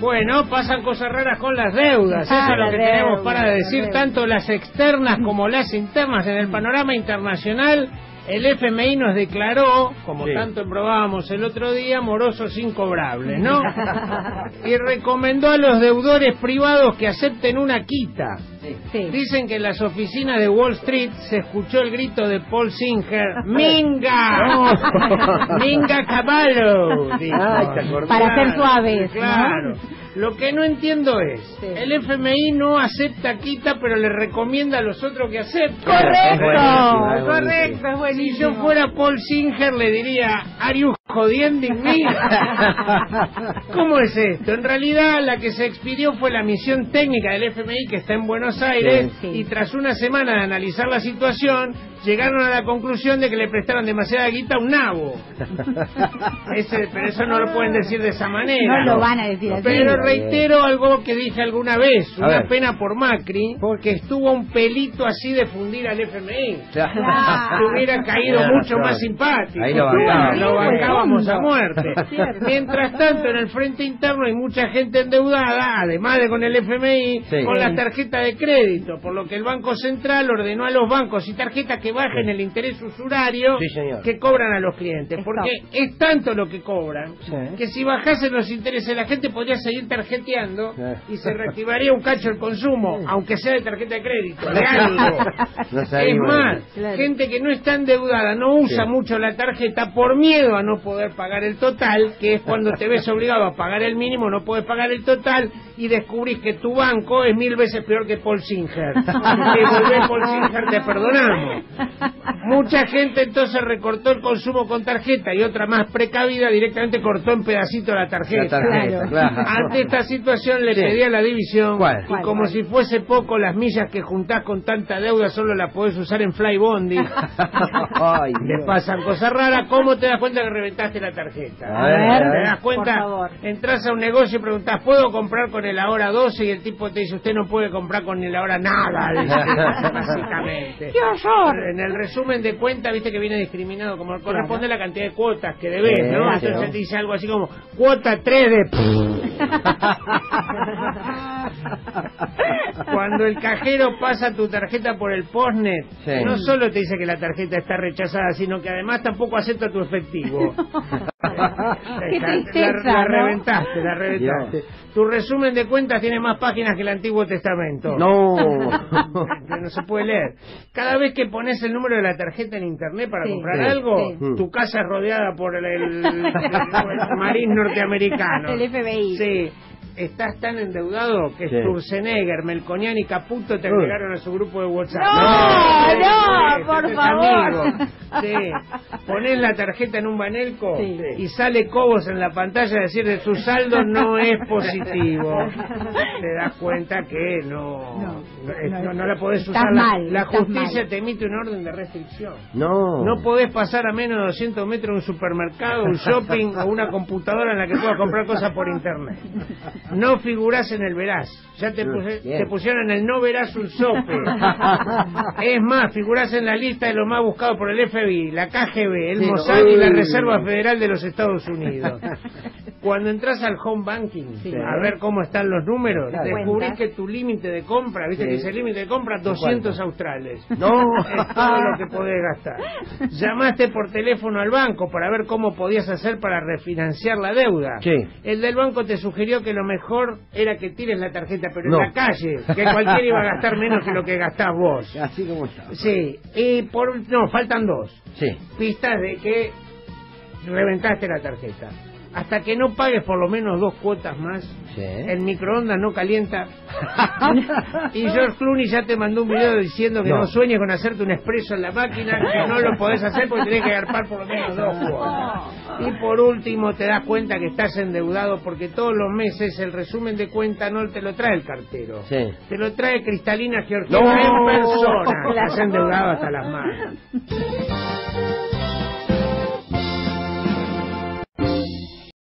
Bueno, pasan cosas raras con las deudas. Eso Ah, es lo que tenemos para decir, tanto las externas como las internas. En el panorama internacional, el FMI nos declaró, como Sí. tanto probábamos el otro día, morosos incobrables, ¿no? y recomendó a los deudores privados que acepten una quita. Sí. Dicen que en las oficinas de Wall Street se escuchó el grito de Paul Singer, ¡Minga! ¡Minga Caballo! dijo. Ay. Para ser suaves, ¿no? Claro. Lo que no entiendo es, Sí. el FMI no acepta quita, pero le recomienda a los otros que acepten. Correcto, es correcto, es Si buenísimo. yo fuera Paul Singer le diría, ¿Are you jodiendo? ¿Cómo es esto? En realidad la que se expidió fue la misión técnica del FMI que está en Buenos Aires Sí, sí. y tras una semana de analizar la situación llegaron a la conclusión de que le prestaron demasiada guita a un nabo. Ese- pero eso no lo pueden decir de esa manera. No lo van a decir así. Pero reitero algo que dije alguna vez, A una ver. pena por Macri, porque estuvo un pelito así de fundir al FMI. Claro. Hubiera caído Claro, mucho claro. más simpático. Ahí lo bancaba. Lo bancábamos a muerte. Mientras tanto, en el frente interno hay mucha gente endeudada, además de con el FMI, Sí. con la tarjeta de crédito, por lo que el Banco Central ordenó a los bancos y tarjetas que bajen el interés usurario Sí, que cobran a los clientes. Stop. Porque es tanto lo que cobran Sí. que si bajasen los intereses la gente podría seguir tarjeteando Sí. y se reactivaría un cacho el consumo, aunque sea de tarjeta de crédito, de algo. No Es más, Claro. gente que no está endeudada, no usa Sí. mucho la tarjeta por miedo a no poder pagar el total, que es cuando te ves obligado a pagar el mínimo, no puedes pagar el total y descubrís que tu banco es mil veces peor que Paul Singer. Si volvés Paul te perdonamos. Mucha gente entonces recortó el consumo con tarjeta y otra más precavida directamente cortó en pedacitos la tarjeta. La tarjeta, Claro. claro. Ante esta situación le Sí. pedí a la división ¿Cuál? y ¿Cuál, como cuál? si fuese poco las millas que juntás con tanta deuda solo las podés usar en Flybondi. Ay, Le pasan cosas raras. ¿Cómo te das cuenta que reventaste la tarjeta? A ver, ¿Te das cuenta? Por favor. Entras a un negocio y preguntás, ¿puedo comprar con el ahora 12? Y el tipo te dice, usted no puede comprar con el ahora nada, dice, básicamente. ¡Qué horror! En el resumen de cuenta, viste que viene discriminado, como corresponde a la cantidad de cuotas que debes, ¿no? claro. Entonces te dice algo así como, cuota 3 de... Cuando el cajero pasa tu tarjeta por el postnet, Sí. no solo te dice que la tarjeta está rechazada, sino que además tampoco acepta tu efectivo. Qué tristeza, la- la ¿no? reventaste, la reventaste. Tu resumen de cuentas tiene más páginas que el Antiguo Testamento. No. Que no se puede leer. Cada vez que pones el número de la tarjeta en internet para Sí. comprar Sí. algo, Sí. tu casa es rodeada por el, el- el marín norteamericano. El FBI. Sí. Estás tan endeudado que Sí. Sturzenegger, Melconian y Caputo te agregaron a su grupo de WhatsApp. No, no, por favor. Sí. Ponés la tarjeta en un banelco Sí. y sale Cobos en la pantalla a decir de su saldo no es positivo. Te das cuenta que no, No, no, es- no, no- no la podés usar. La- mal, la, estás justicia mal. te emite una orden de restricción. No. No podés pasar a menos de 200 metros de un supermercado, un shopping o una computadora en la que puedas comprar cosas por internet. No figurás en el verás. Ya te, puse- te pusieron en el no verás un sope. Es más, figurás en la lista de lo más buscado por el FBI, la KGB, el Mossad y la. Reserva Federal de los Estados Unidos. Cuando entras al home banking Sí. a ver cómo están los números, Claro. descubrís que tu límite de compra, viste Sí. que dice límite de compra 200 australes. No. Es todo lo que podés gastar. Llamaste por teléfono al banco para ver cómo podías hacer para refinanciar la deuda. Sí. El del banco te sugirió que lo mejor era que tires la tarjeta, pero No. en la calle, que cualquiera iba a gastar menos que lo que gastás vos. Así como está. Sí, y por no, faltan dos Sí. pistas de que reventaste la tarjeta. Hasta que no pagues por lo menos dos cuotas más, Sí. el microondas no calienta. y George Clooney ya te mandó un video diciendo que no, No. sueñes con hacerte un expreso en la máquina, que no lo podés hacer porque tenés que agarpar por lo menos dos cuotas. Y por último te das cuenta que estás endeudado porque todos los meses el resumen de cuenta no te lo trae el cartero. Sí. Te lo trae Cristalina Georgina No. en persona. Estás endeudado hasta las manos.